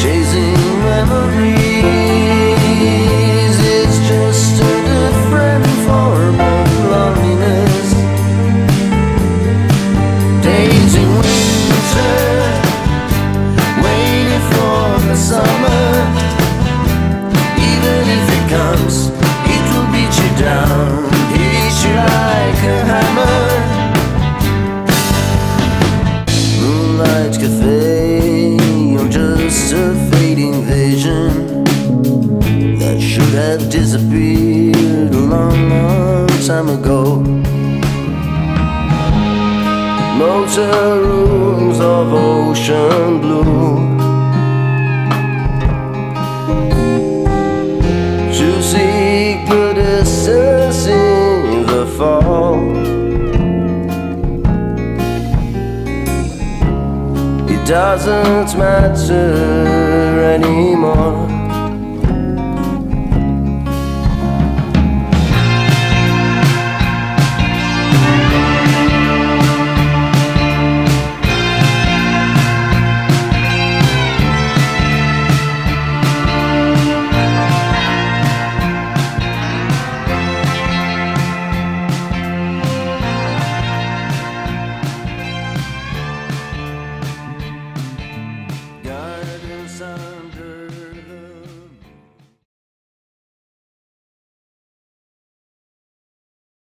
Chasing memories. It's just a different form of loneliness. Days in winter Waiting for the summer. Even if it comes It will beat you down. Hit you like a high disappeared a long, long time ago. Motor rooms of ocean blue. To seek the distance in the fall. It doesn't matter.